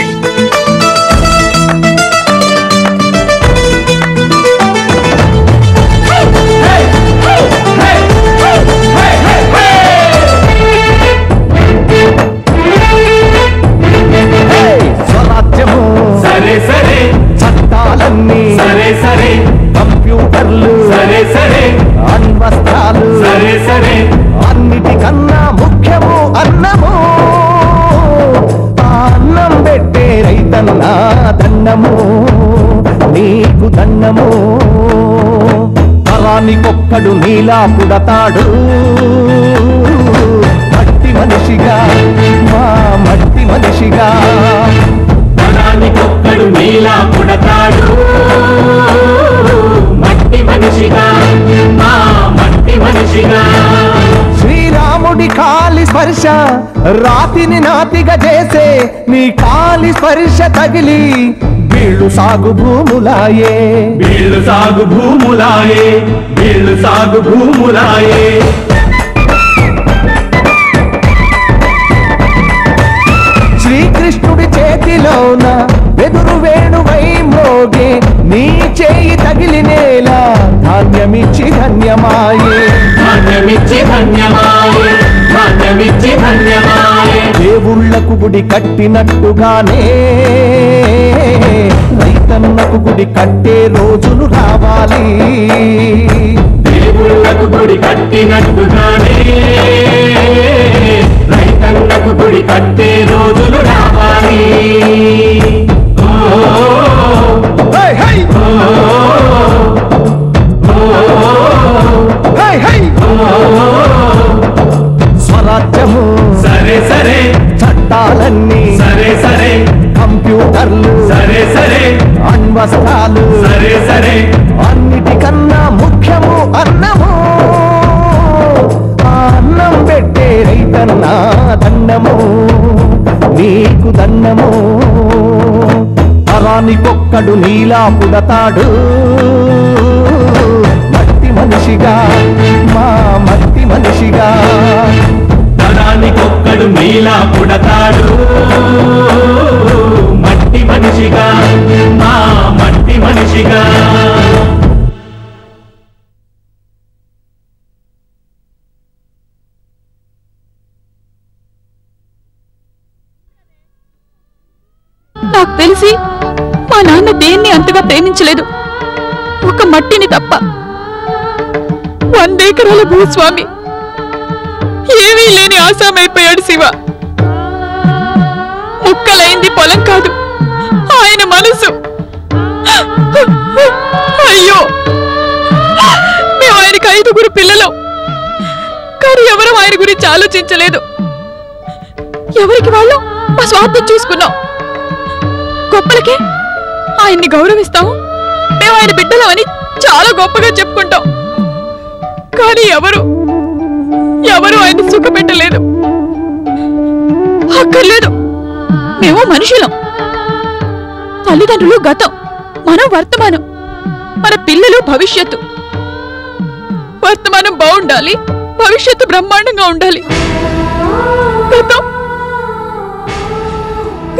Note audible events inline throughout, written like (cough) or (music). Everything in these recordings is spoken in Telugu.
Hey! తరానికొక్కడు నీలా పుడతాడు మట్టి మనిషిగా మా మట్టి మనిషిగా. తరానికొక్కడు నీలా పుడతాడు మట్టి మనిషిగా మా మట్టి మనిషిగా. శ్రీరాముడి కాలి స్పర్శ రాతిని నాతిగా చేసే నీ కాలి స్పర్శ తగిలి వీళ్ళు సాగు భూములాయే. వీళ్ళు సాగు భూములాయే వీళ్ళు సాగు భూములాయే. శ్రీకృష్ణుడి చేతిలోన వెదురు వేణువై మ్రోగే నీ చేయి తగిలి నేల ధాన్యమిచ్చి ధన్యమాయే. ధాన్యమిచ్చి ధన్యమాయే. ధాన్యమిచ్చి ధన్యమాయే. దేవుళ్ళకు గుడి కట్టినట్టుగానే రైతన్నకు గుడి కట్టే రోజులు రావాలి. దేవుళ్ళకు గుడి కట్టినట్టుగానే రైతన్నకు గుడి కట్టే రోజులు రావాలి. ఒక్కడు నీలా పుడతాడు. మట్టి మనిషిగా మా మట్టి మనిషిగా. తరానికొక్కడు నీలా పుడతాడు. మట్టి మనిషిగా మా మట్టి మనిషిగా. దేన్ని ప్రేమించలేదు. ఒక మట్టిని తప్ప. వందేకరాల భూస్వామి. ఏమీ లేని ఆసామైపోయాడు శివ. ముక్కలైంది పొలం కాదు. ఆయన మనసు. అయ్యో! మేము ఆయనకి ఐదుగురు పిల్లలు. కానీ ఎవరు ఆయన గురించి ఆలోచించలేదు. ఎవరికి వాళ్ళు? మా స్వార్థం చూసుకున్నాం. గొప్పలకే ఆయన్ని గౌరవిస్తాం మేము ఆయన బిడ్డలమని చాలా గొప్పగా చెప్పుకుంటాం. కానీ ఎవరు? ఎవరు ఆయన సుఖపెట్టలేదు? అక్కర్లేదు. మేము మనుషులం. తల్లిదండ్రులు గతం మనం వర్తమానం మన పిల్లలు భవిష్యత్తు. వర్తమానం బాగుండాలి భవిష్యత్తు బ్రహ్మాండంగా ఉండాలి. గతం.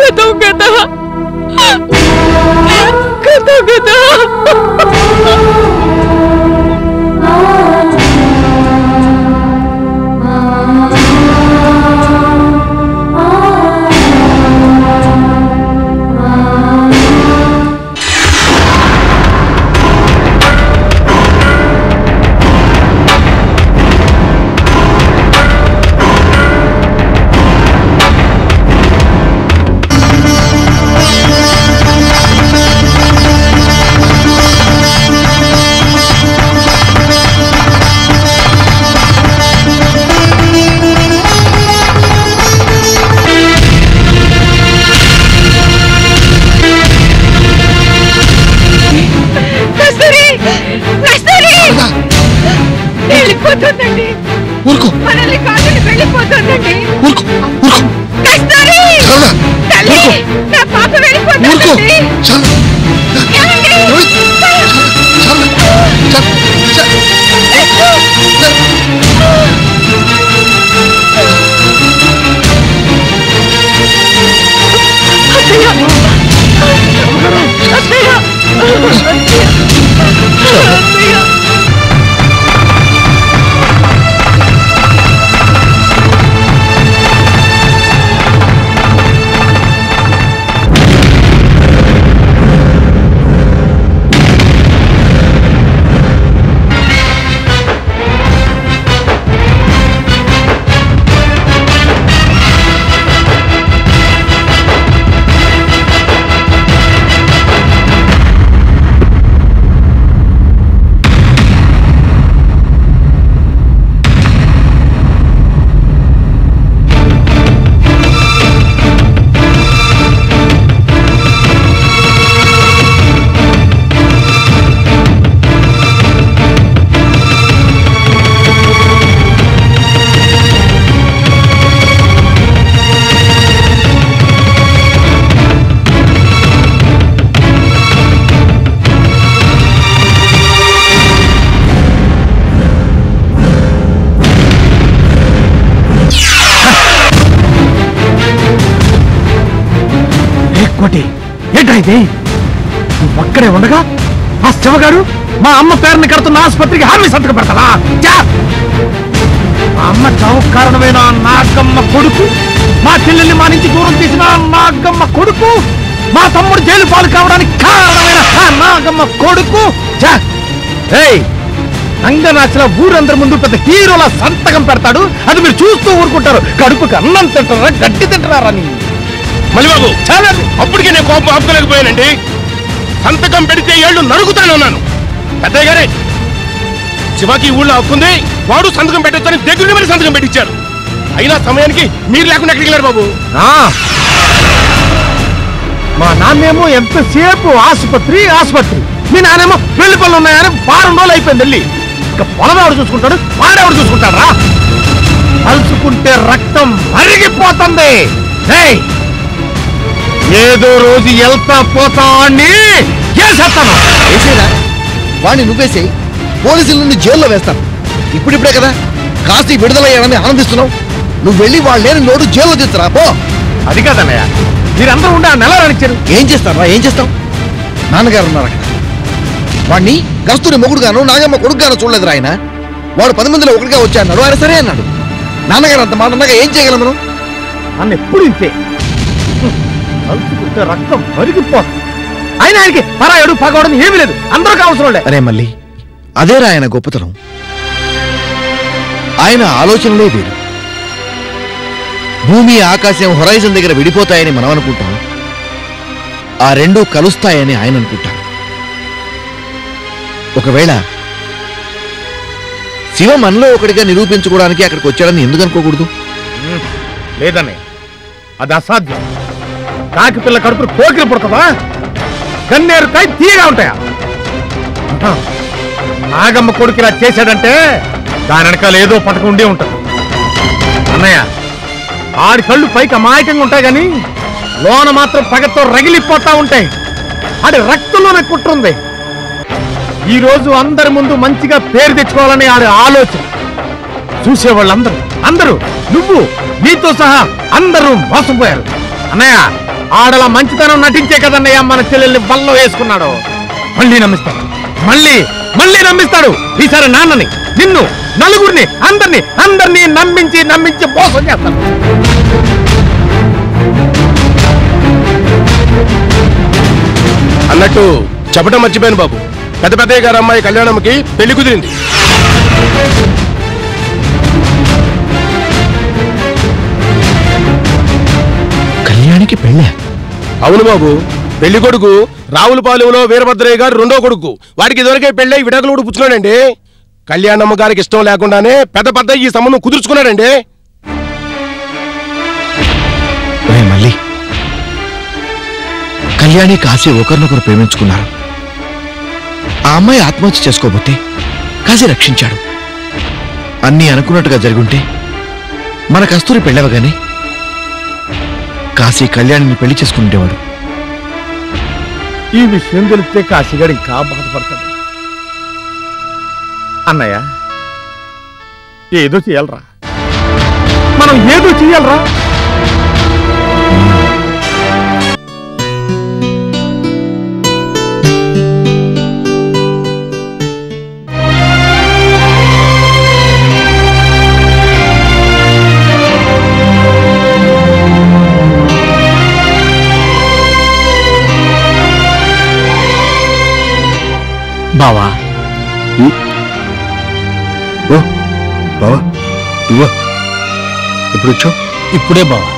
గతం గత. గత గత కస్తూరి వెళ్ళిపోతుందండి ఊరుకో. మనల్ని కాదని వెళ్ళిపోతుందండి ఊరుకో. ఊరుకో. కస్తూరి! తల్లి! నా పాప వెళ్ళిపోతుందండి చాలా. కోటి ఏంటా ఇది? నువ్వు అక్కడే ఉండగా ఆ శివగాడు మా అమ్మ పేరుని కడుతున్న ఆసుపత్రికి హామీ సంతకం పెడతావా? మా అమ్మ చావు కారణమైన నాగమ్మ కొడుకు మా చెల్లెల్ని మా నుంచి దూరం తీసిన నాగమ్మ కొడుకు మా తమ్ముడు జైలు పాలు కావడానికి కారణమైన నాగమ్మ కొడుకు ఛ! రంగనాచల ఊరందరి ముందు పెద్ద హీరోల సంతకం పెడతాడు. అది మీరు చూస్తూ ఊరుకుంటారు. కడుపుకి అన్నం తింటారా గడ్డి తింటారా నీ మలిబాబు చాలా అప్పటికే నేను కోపం ఆపుకోలేకపోయానండి. సంతకం పెడితే ఏళ్ళు నరుగుతానన్నాను పెద్దయ్య గారే శివాకి ఊళ్ళో హక్కుంది. వాడు సంతకం పెట్టొచ్చని దగ్గర మరి సంతకం పెట్టించారు అయినా సమయానికి మీరు లేకుండా ఎక్కడికి వెళ్ళారు బాబు? మా నాన్నేమో ఎంతసేపు ఆసుపత్రి ఆసుపత్రి. మీ నాన్నేమో పెళ్ళి పనులు ఉన్నాయని వారం రోజులు అయిపోయింది వెళ్ళి ఇక పొలం ఎవడు చూసుకుంటాడు? వాడెవడు చూసుకుంటాడు రా? కలుసుకుంటే రక్తం మరిగిపోతుంది ఏదో రోజు వెళ్తా పోతా అని చేసేస్తాను వేసేరా వాణ్ణి నువ్వేసేయి. పోలీసుల నుండి జైల్లో వేస్తాను ఇప్పుడిప్పుడే కదా కాస్త విడుదలయ్యాడని ఆనందిస్తున్నావు. నువ్వు వెళ్ళి వాళ్ళు లేని నోటు జైల్లో తీస్తురా పో. అది కాదన్నయ్య మీరందరూ ఉండే ఆ నెల రానిచ్చారు. ఏం చేస్తారా? ఏం చేస్తాం నాన్నగారు ఉన్నారు అక్కడ. వాణ్ణి కస్తూరి మొగుడుగాను నాగమ్మ కొడుకుగాను చూడలేదురా ఆయన. వాడు పది మందిలో ఒకటిగా వచ్చాడు ఆయన సరే అన్నాడు. నాన్నగారు అంత మాట ఏం చేయగలం మనం? నన్ను ఎప్పుడు ఇంతే. కలుసుకుంటే రక్తం మరిగిపోతుంది ఆయన ఆయనకి పరాయుడు పగవడం ఏమీ లేదు. అందరికీ అవసరం అరే మళ్ళీ అదేరా ఆయన గొప్పతనం. ఆయన ఆలోచనలే వేరు. భూమి ఆకాశం హొరైజన్ దగ్గర విడిపోతాయని మనం అనుకుంటాం. ఆ రెండు కలుస్తాయని ఆయన అనుకుంటారు. ఒకవేళ శివ మనలో ఒకటిగా నిరూపించుకోవడానికి అక్కడికి వచ్చాడని ఎందుకు అనుకోకూడదు? లేదన్నయ్య. అది అసాధ్యం. కాకి పిల్ల కడుపులు కోకిలు పుడతావా కన్నేరుకాయ తీయగా ఉంటాయా? నాగమ్మ కొడుకు ఇలా చేశాడంటే దాని వెనకాల ఏదో పథకం ఉండే ఉంటుంది. అన్నయ్య ఆడి కళ్ళు పైకి అమాయకంగా ఉంటాయి కానీ లోన మాత్రం పగతో రగిలిపోతా ఉంటాయి. ఆడి రక్తంలోనే కుట్రుంది ఈ రోజు అందరి ముందు మంచిగా పేరు తెచ్చుకోవాలని ఆడి ఆలోచన. చూసేవాళ్ళందరూ అందరూ నువ్వు నీతో సహా అందరూ మోసపోయారు. అన్నయ్య ఆడలా మంచితనం నటించే కదన్నయ్య మన చెల్లెల్ని బల్లో వేసుకున్నాడు. మళ్ళీ నమ్మిస్తాడు. మళ్ళీ మళ్ళీ నమ్మిస్తాడు. ఈసారి నాన్నని నిన్ను నలుగురిని అందరినీ అందరినీ నమ్మించి నమ్మించి మోసం చేస్తాడు. అన్నట్టు చెప్పడం మర్చిపోయాను బాబు. పెద్ద పెద్దయ్య గారు అమ్మాయి కళ్యాణంకి పెళ్ళి కుదిరింది. కళ్యాణికి పెళ్ళా. అవును బాబు. పెళ్ళి కొడుకు రావులపాలెంలో వీరభద్రయ్య గారు రెండో కొడుకు. వాడికి ఇదివరకే పెళ్ళై విడాకులు కూడా పుచ్చుకున్నాడండి. కళ్యాణమ్మ గారికి ఇష్టం లేకుండానే పెద్ద పెద్ద ఈ సంబంధం కుదుర్చుకున్నాడండి. మళ్ళీ కళ్యాణి కాశీ ఒకరినొకరు ప్రేమించుకున్నారు. ఆ అమ్మాయి ఆత్మహత్య చేసుకోబోతే కాశీ రక్షించాడు. అన్నీ అనుకున్నట్టుగా జరుగుంటే మన కస్తూరి పెళ్ళవగానే కాశీ కళ్యాణిని పెళ్ళి చేసుకుంటేవాడు ఈ విషయం తెలిస్తే కాశీగాడు ఇంకా బాధపడతాడు. అన్నయ్య ఏదో చేయాలరా? మనం ఏదో చేయాలరా? నువ్వా? ఇప్పుడు వచ్చావు? ఇప్పుడే బావా.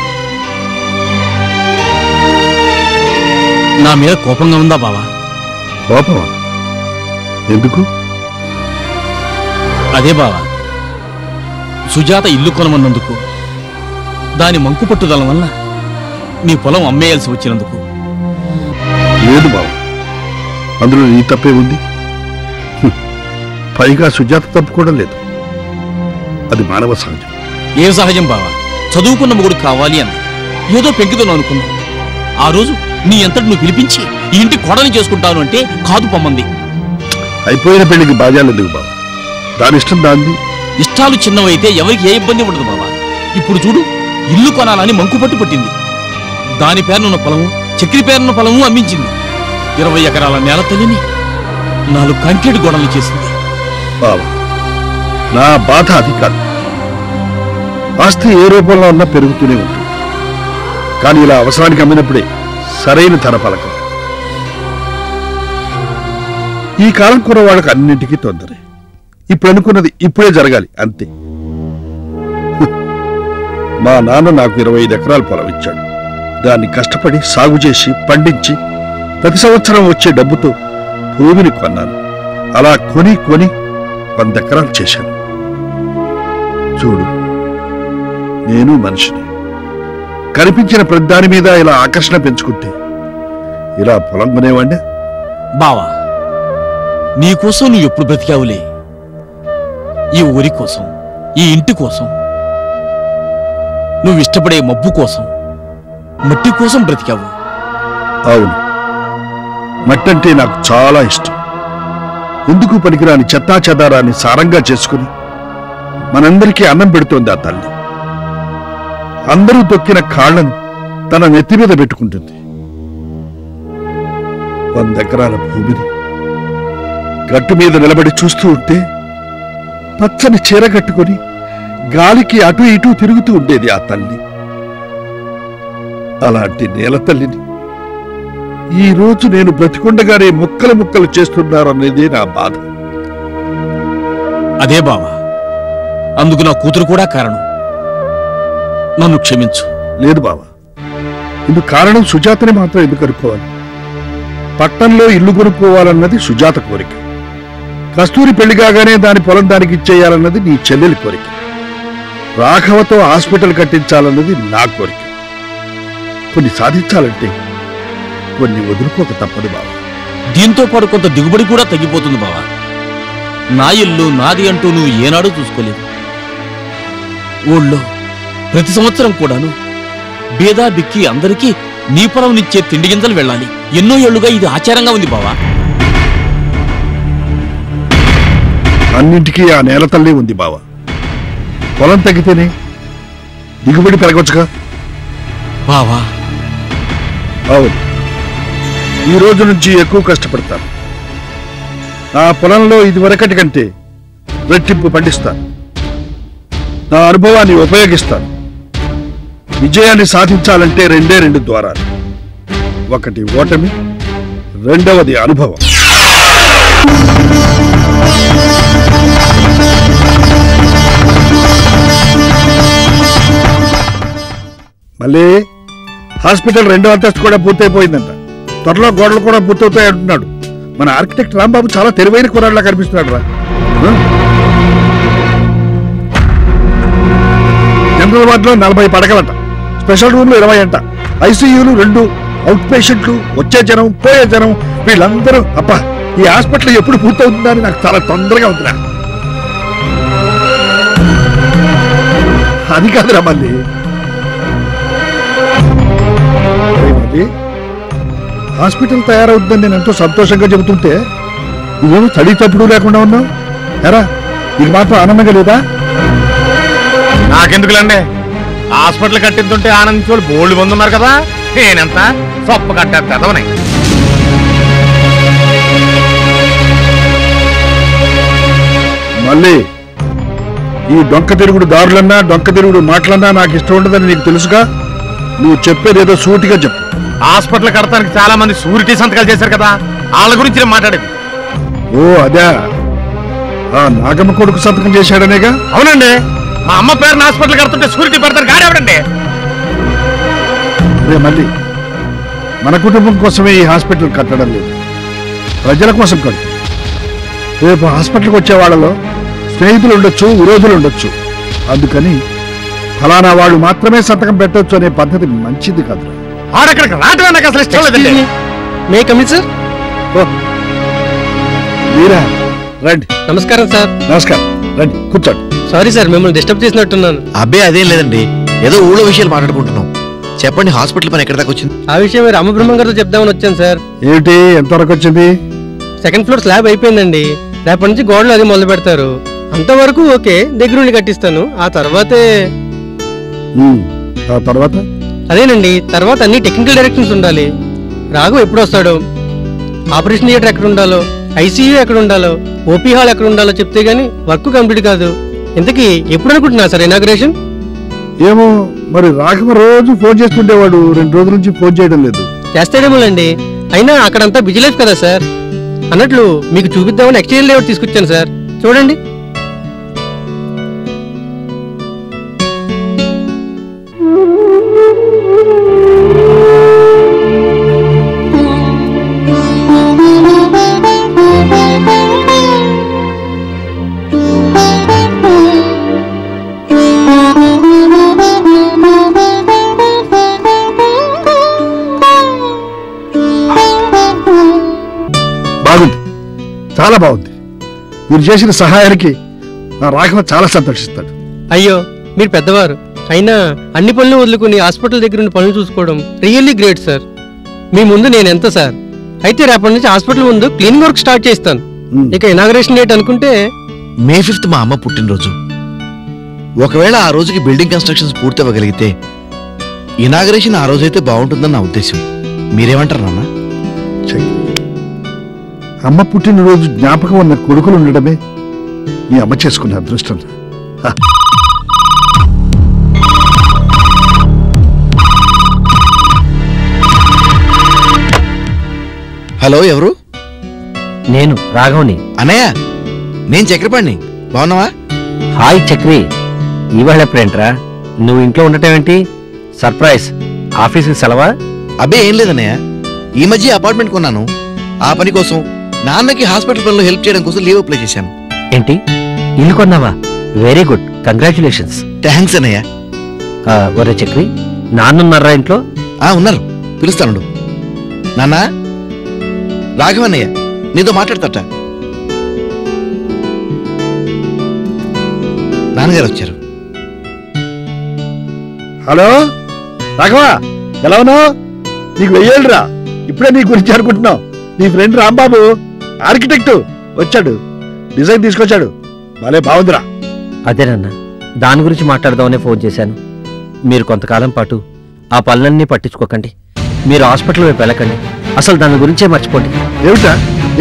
నా మీద కోపంగా ఉందా బావా? కోపమా? ఎందుకు? అదే బావా. సుజాత ఇల్లు కొనమన్నందుకు దాని మంకు పట్టుదల వల్ల మీ పొలం అమ్మేయాల్సి వచ్చినందుకు. లేదు బావ. అందులో నీ తప్పే ఉంది. పైగా సుజాత తప్పు కూడా లేదు. అది మానవ సహజం. ఏం సహజం బావా? చదువుకున్న మొగుడు కావాలి అని. ఏదో పెంకితో అనుకున్నా ఆ రోజు నీ అంతటి నువ్వు పిలిపించి ఈ ఇంటి కొడని చేసుకుంటాను అంటే కాదు పొమ్మంది. అయిపోయిన పెళ్ళికి బాధ్యాలు ఎందుకు బావ? దాని ఇష్టం దాన్ని ఇష్టాలు చిన్నవైతే ఎవరికి ఏ ఇబ్బంది ఉండదు బావా. ఇప్పుడు చూడు ఇల్లు కొనాలని మంకుపట్టు పట్టింది. దాని పేరునున్న పొలం చక్రి పేరున్న పొలము అమ్మించింది. ఇరవై ఎకరాల నేల తల్లిని నాలుగు కంక్రీట్ గోడలు చేసింది. బావా నా బాధ అది కాదు. ఆస్తి ఏ రూపంలో ఉన్నా పెరుగుతూనే ఉంటుంది. కానీ ఇలా అవసరానికి అమ్మినప్పుడే సరైన ధర పలకం ఈ కాలం కుర్రవాళ్ళకి అన్నింటికీ తొందరే. ఇప్పుడు అనుకున్నది ఇప్పుడే జరగాలి అంతే. మా నాన్న నాకు ఇరవై ఐదు ఎకరాలు పొలం ఇచ్చాడు. దాన్ని కష్టపడి సాగు చేసి పండించి ప్రతి సంవత్సరం వచ్చే డబ్బుతో భూమిని కొన్నాను. అలా కొని కొని వంద ఎకరాలు చేశాను. చూడు. నేను మనిషిని. కనిపించిన ప్రతి దాని మీద ఇలా ఆకర్షణ పెంచుకుంటే ఇలా పొలం కొనేవాడినా బావా నీకోసం నువ్వు ఎప్పుడు బ్రతికావులే. ఈ ఊరి కోసం ఈ ఇంటి కోసం నువ్వు ఇష్టపడే మబ్బు కోసం మట్టి కోసం బ్రతికావు. అవును. మట్టంటే నాకు చాలా ఇష్టం. ఎందుకు పనికిరాని చెత్తా చెదారాన్ని సారంగా చేసుకుని మనందరికీ అన్నం పెడుతోంది ఆ తల్లి. అందరూ తొక్కిన కాళ్ళను తన నెత్తి మీద పెట్టుకుంటుంది. వంద ఎకరాల భూమిని గట్టు మీద నిలబడి చూస్తూ ఉంటే పచ్చని చీర కట్టుకొని గాలికి అటు ఇటు తిరుగుతూ ఉండేది ఆ తల్లి. అలాంటి నేల తల్లిని ఈ రోజు నేను బ్రతికుండగానే ముక్కలు ముక్కలు చేస్తున్నారనేదే నా బాధ. అదే బావా అందుకు నా కూతురు కూడా కారణం. నన్ను క్షమించు. లేదు బావా. ఇందుకు కారణం సుజాతని మాత్రం ఎందుకు అనుకోవాలి పట్టణంలో ఇల్లు కొనుక్కోవాలన్నది సుజాత కోరిక. కస్తూరి పెళ్ళి కాగానే దాని పొలం దానికి ఇచ్చేయాలన్నది నీ చెల్లెలి కోరిక. రాఘవతో హాస్పిటల్ కట్టించాలన్నది నా కోరిక. కొన్ని సాధించాలంటే కొన్ని వదులుకోక తప్పదు బావా. దీంతో పాటు కొంత దిగుబడి కూడా తగ్గిపోతుంది బావా. నా ఇల్లు నాది అంటూ నువ్వు ఏనాడూ చూసుకోలేదు. ఊళ్ళో ప్రతి సంవత్సరం కూడాను బేదా బిక్కి అందరికీ నీ పొలం నిచ్చే తిండి గింజలు వెళ్ళాలి. ఎన్నో ఏళ్ళుగా ఇది ఆచారంగా ఉంది బావా. అన్నింటికీ ఆ నేల తల్లి ఉంది బావ. పొలం తగ్గితేనే దిగుబడి పెరగొచ్చుగా. బావా. అవును. ఈ రోజు నుంచి ఎక్కువ కష్టపడతాను. నా పొలంలో ఇదివరకటి కంటే రెట్టింపు పండిస్తాను. నా అనుభవాన్ని ఉపయోగిస్తాను. విజయాన్ని సాధించాలంటే రెండే రెండు ద్వారాలు. ఒకటి ఓటమి రెండవది అనుభవం. మళ్ళీ హాస్పిటల్ రెండో అంతస్తు కూడా పూర్తయిపోయిందంట. త్వరలో గోడలు కూడా పూర్తవుతాయి అంటున్నాడు మన ఆర్కిటెక్ట్ రాంబాబు చాలా తెలివైన కుర్రాడిలా కనిపిస్తున్నాడు రా జనరల్ వార్డులో నలభై పడకలంట. స్పెషల్ రూమ్లు ఇరవై అంట. ఐసీయూలు రెండు అవుట్ పేషెంట్లు వచ్చే జనం పోయే జనం వీళ్ళందరూ అప్ప ఈ హాస్పిటల్ ఎప్పుడు పూర్తవుతుందని నాకు చాలా తొందరగా ఉందిరా. అది కాదురా మళ్ళీ హాస్పిటల్ తయారవుతుందని నేను ఎంతో సంతోషంగా చెబుతుంటే నువ్వేమో తడి తప్పుడు లేకుండా ఉన్నావు? ఎరా ఇది మాత్రం ఆనందంగా లేదా? నాకెందుకులండి? హాస్పిటల్ కట్టింతుంటే ఆనందించే వాళ్ళు బోల్డ్ మంది ఉన్నారు కదా? నేనెంత సొప్ప కట్టేద్దవని మళ్ళీ ఈ డొంక తిరుగుడు దారులన్నా డొంక తిరుగుడు మాటలన్నా నాకు ఇష్టం ఉండదని నీకు తెలుసుగా? నువ్వు చెప్పేదేదో సూటిగా చెప్పు. హాస్పిటల్ కడతానికి చాలా మంది సూరిటీ సంతకాలు చేశారు కదా? వాళ్ళ గురించి మాట్లాడేది. ఓ అదే. ఆ నాగమ్మ కొడుకు సంతకం చేశాడనేగా? అవునండి. మా అమ్మ పేరున హాస్పిటల్ కడుతుంటే సూరిటీ పెడతారు గాడేవడండి రే మళ్ళీ. మన కుటుంబం కోసమే ఈ హాస్పిటల్ కట్టడం లేదు. ప్రజల కోసం కట్టు రేపు హాస్పిటల్కి వచ్చే వాళ్ళలో స్నేహితులు ఉండొచ్చు విరోధులు ఉండొచ్చు. అందుకని ఫలానా వాళ్ళు మాత్రమే సంతకం పెట్టొచ్చు అనే పద్ధతి మంచిది కాదు. ఆడక్కడికి రావడమే నాకు అసలు ఇష్టం లేదండి. మే సార్ మీరా? రండి. నమస్కారం సార్. నమస్కారం. రండి కూర్చోండి. సారీ సార్ మిమ్మల్ని డిస్టర్బ్ చేసినట్టున్నాను. అబ్బే అదేం లేదండి ఏదో ఊళ్ళో విషయాలు మాట్లాడుకుంటున్నాం. చెప్పండి హాస్పిటల్ పని ఎక్కడ దాకా వచ్చింది? ఆ విషయం రామబ్రహ్మం గారితో చెప్దామని వచ్చాను సార్. ఏమిటి ఎంతవరకు వచ్చింది? సెకండ్ ఫ్లోర్ స్లాబ్ అయిపోయిందండి. రేపటి నుంచి గోడలు అది మొదలు పెడతారు. అంతవరకు ఓకే దగ్గరుండి కట్టిస్తాను. ఆ తర్వాతే ఆ తర్వాత? అదేనండి తర్వాత అన్ని టెక్నికల్ డైరెక్షన్స్ ఉండాలి. రాఘవ్ ఎప్పుడు వస్తాడో? ఆపరేషన్ థియేటర్ ఎక్కడ ఉండాలో? ఐసీయూ ఎక్కడ ఉండాలో ఓపీ హాల్ ఎక్కడ ఉండాలో చెప్తే గానీ వర్క్ కంప్లీట్ కాదు. ఇంతకీ ఎప్పుడు అనుకుంటున్నా సార్ ఇనాగ్రేషన్? ఏమో మరి రాఘవ రోజు ఫోన్ చేస్తుండేవాడు రెండు రోజుల నుంచి ఫోన్ చేయడం లేదు. చేస్తాడేమోలండి అయినా అక్కడంతా బిజీ లైఫ్ కదా సార్. అన్నట్లు మీకు చూపిద్దామని ఎక్స్చేంజ్ లేఅవుట్ తీసుకొచ్చాను సార్. చూడండి. బాగుంది. చాలా బాగుంది. మీరు చేసిన సహాయానికి నా రాఘవ చాలా సంతోషిస్తాడు. అయ్యో మీరు పెద్దవారు. అయినా అన్ని పనులు వదులుకుని హాస్పిటల్ దగ్గర ఉండి పనులు చూసుకోవడం రియల్లీ గ్రేట్ సార్. మీ ముందు నేను ఎంత సార్? అయితే రేపటి నుంచి హాస్పిటల్ ముందు క్లీనింగ్ వర్క్ స్టార్ట్ చేస్తాను. ఇక ఇనాగ్రేషన్ డేట్ అనుకుంటే మే ఫిఫ్త్ మా అమ్మ పుట్టినరోజు. ఒకవేళ ఆ రోజుకి బిల్డింగ్ కన్స్ట్రక్షన్స్ పూర్తి అవ్వగలిగితే ఇనాగరేషన్ ఆ రోజైతే బాగుంటుందని నా ఉద్దేశం. మీరేమంటారు నాన్న? చెయ్యి. అమ్మ పుట్టినరోజు జ్ఞాపకం ఉన్న కొడుకులు ఉండడమే మీ అమ్మ చేసుకున్న అదృష్టం. హలో ఎవరు? నేను రాఘవ్ని. అన్నయ్య నేను చక్రపాణి బాగున్నావా? హాయ్ చక్రి. ఇవాళ ఎప్పుడేంట్రా? నువ్వు ఇంట్లో ఉండటం ఏంటి సర్ప్రైజ్. ఆఫీస్కి సెలవా? అబ్బే ఏం లేదన్నయ్య. ఈ మధ్య అపార్ట్మెంట్ కొన్నాను. ఆ పని కోసం నాన్నకి హాస్పిటల్ పనిలో హెల్ప్ చేయడం కోసం లీవ్ అప్లై చేశాను. ఏంటి? ఇల్లు కొన్నావా? Very good. కంగ్రాచులేషన్స్. థ్యాంక్స్ అన్నయ్య. ఒరే చక్రి నాన్నున్నారా ఇంట్లో? ఆ ఉన్నారు. పిలుస్తానుండు. నాన్న రాఘవన్నయ్య నీతో మాట్లాడతట. నాన్నగారు వచ్చారు. హలో? రాఘవ ఎలా ఉన్నావు? నీకు వెయ్యేళ్ళరా. ఇప్పుడే నీ గురించి అనుకుంటున్నావు. నీ ఫ్రెండ్ రాంబాబు ఆర్కిటెక్ట్ వచ్చాడు. డిజైన్ తీసుకొచ్చాడు. భలే బాగుందిరా అదేనన్నా దాని గురించి మాట్లాడదామనే ఫోన్ చేశాను. మీరు కొంతకాలం పాటు ఆ పనులన్నీ పట్టించుకోకండి. మీరు హాస్పిటల్ వైపు వెళ్ళకండి. అసలు దాని గురించే మర్చిపోండి. ఏమిటా?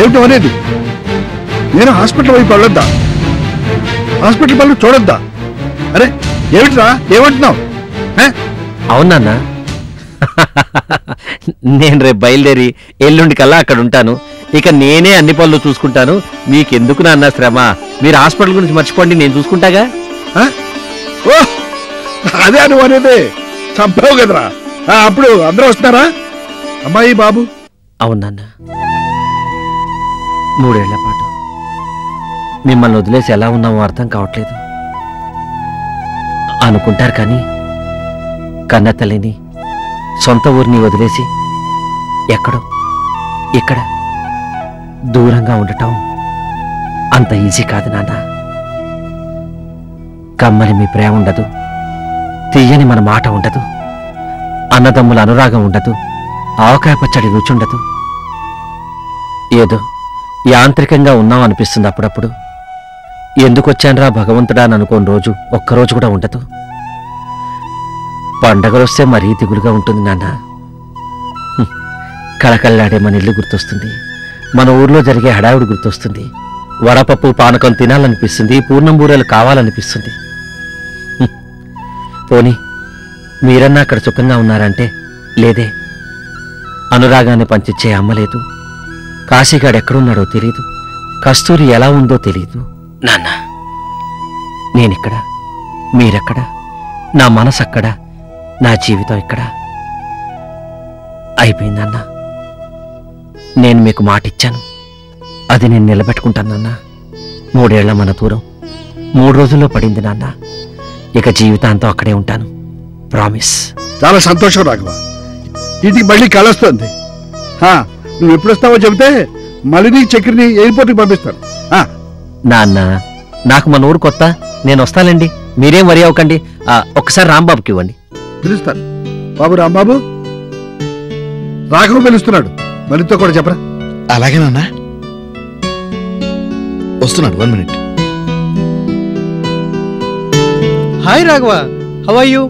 ఏమిటో అనేది? నేను హాస్పిటల్ వైపు వెళ్ళొద్దా? హాస్పిటల్ పనులు చూడొద్దా? అరే ఏమిట్రా? ఏమంటున్నావు? ఏ? అవునన్నా (laughs) నేను రేపు బయలుదేరి ఎల్లుండి కల్లా అక్కడ ఉంటాను. ఇక నేనే అన్ని పనులు చూసుకుంటాను. మీకెందుకు నాన్న శ్రమ? మీరు హాస్పిటల్ గురించి మర్చిపోండి నేను చూసుకుంటాగా? ఆ? ఓ! అదే నువ్వు అనేది. చంపావు కదరా. ఆ, అప్పుడు అందరూ వస్తున్నారా? అమ్మాయి బాబు. అవునన్నా మూడేళ్ళ పాటు. మిమ్మల్ని వదిలేసి ఎలా ఉన్నామో అర్థం కావట్లేదు. అనుకుంటారు కానీ కన్నతల్లిని సొంత ఊరిని వదిలేసి ఎక్కడో ఇక్కడ. దూరంగా ఉండటం అంత ఈజీ కాదు నాన్న. కమ్మని మీ ప్రేమ ఉండదు తీయని మన మాట ఉండదు అన్నదమ్ముల అనురాగం ఉండదు ఆవకాయ పచ్చడి రుచి ఉండదు. ఏదో యాంత్రికంగా ఉన్నాం అనిపిస్తుంది అప్పుడప్పుడు. ఎందుకొచ్చానరా భగవంతుడా అని అనుకోని రోజు ఒక్కరోజు కూడా ఉండదు. పండగలొస్తే మరీ దిగులుగా ఉంటుంది నాన్న. హ్మ్. కళకళలాడే మన ఇల్లు గుర్తొస్తుంది. మన ఊర్లో జరిగే హడావిడి గుర్తొస్తుంది. వడపప్పు పానకం తినాలనిపిస్తుంది పూర్ణం బూరెలు కావాలనిపిస్తుంది. పోనీ మీరన్నా అక్కడ సుఖంగా ఉన్నారంటే లేదే. అనురాగాన్ని పంచిచ్చే అమ్మలేదు కాశీగాడు ఎక్కడున్నాడో తెలియదు కస్తూరి ఎలా ఉందో తెలియదు నాన్న నేనిక్కడ. మీరెక్కడ? నా మనసు అక్కడ నా జీవితం ఇక్కడ. అయిపోయిందన్నా. నేను మీకు మాట ఇచ్చాను అది నేను నిలబెట్టుకుంటానన్నా మూడేళ్ళ మన దూరం. మూడు రోజుల్లో పడింది నాన్న. ఇక జీవితాంతం అక్కడే ఉంటాను. ప్రామిస్ చాలా సంతోషం రాఘవ. ఇంటికి మళ్ళీ కలొస్తుంది. నువ్వు ఎప్పుడు వస్తావో చెబితే మళ్ళీ చక్రిని ఎయిర్పోర్ట్కి పంపిస్తాను నాన్న నాకు మన ఊరు కొత్త. నేను వస్తానండి. మీరేం వరి అవ్వకండి. ఆ, ఒక్కసారి రాంబాబుకి ఇవ్వండి. పిలుస్తాను. బాబు రాంబాబు. రాఘవ పిలుస్తున్నాడు. లలిత్తో కూడా చెప్పరా? అలాగేనా వస్తున్నాడు one minute hi Raghava how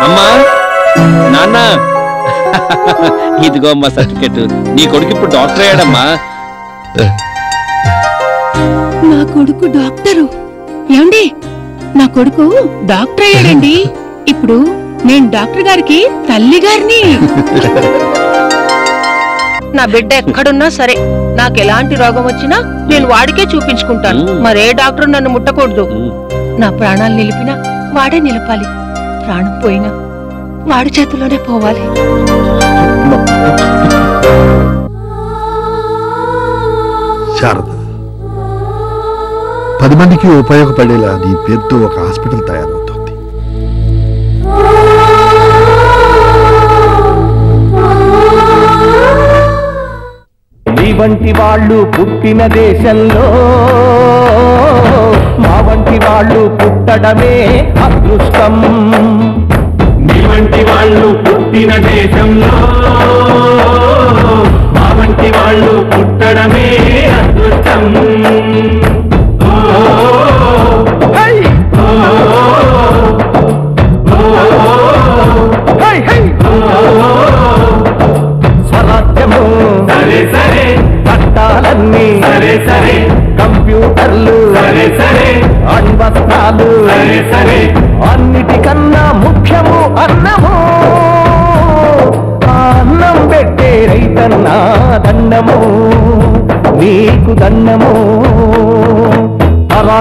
Ha ha అమ్మా ha. (laughs) ఇదిగో అమ్మా సర్టిఫికెట్. నీ కొడుకు ఇప్పుడు డాక్టర్ అయ్యాడమ్మా. నా కొడుకు డాక్టరు. ఏమండి? నా కొడుకు డాక్టర్ అయ్యాడండి. ఇప్పుడు నేను డాక్టర్ గారికి తల్లి గారిని. నా బిడ్డ ఎక్కడున్నా సరే నాకు ఎలాంటి రోగం వచ్చినా నేను వాడికే చూపించుకుంటాను. మరే డాక్టర్ నన్ను ముట్టకూడదు. నా ప్రాణాలు నిలిపినా వాడే నిలపాలి. ప్రాణం పోయినా వాడి చేతిలోనే పోవాలి. శారద పది మందికి ఉపయోగపడేలా నీ పేరుతో ఒక హాస్పిటల్ తయారవుతోంది. నీ వంటి వాళ్ళు పుట్టిన దేశంలో మా వంటి వాళ్ళు పుట్టడమే అదృష్టం. నీ వంటి వాళ్ళు పుట్టిన దేశంలో పుట్టడమే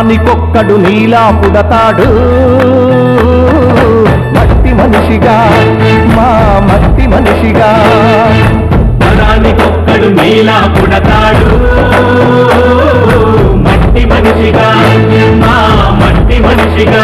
తరానికొక్కడు నీలా పుడతాడు మట్టి మనిషిగా మా మట్టి మనిషిగా. తరానికొక్కడు నీలా పుడతాడు మట్టి మనిషిగా మా మట్టి మనిషిగా.